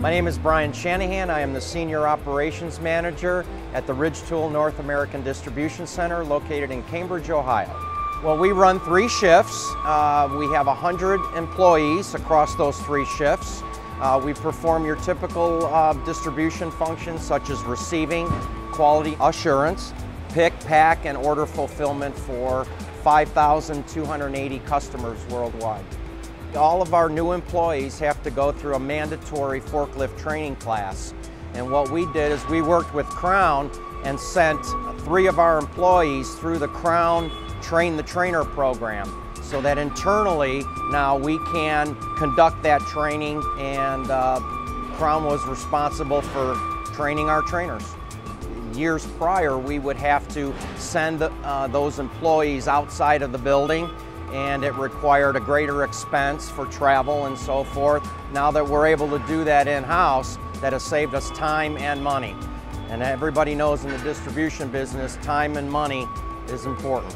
My name is Brian Shanahan. I am the Senior Operations Manager at the Ridge Tool North American Distribution Center located in Cambridge, Ohio. Well, we run three shifts. Uh, we have 100 employees across those three shifts. Uh, we perform your typical uh, distribution functions such as receiving, quality assurance, pick, pack, and order fulfillment for 5,280 customers worldwide. All of our new employees have to go through a mandatory forklift training class. And what we did is we worked with Crown and sent three of our employees through the Crown Train the Trainer program so that internally now we can conduct that training and uh, Crown was responsible for training our trainers. Years prior, we would have to send uh, those employees outside of the building and it required a greater expense for travel and so forth. Now that we're able to do that in-house, that has saved us time and money. And everybody knows in the distribution business, time and money is important.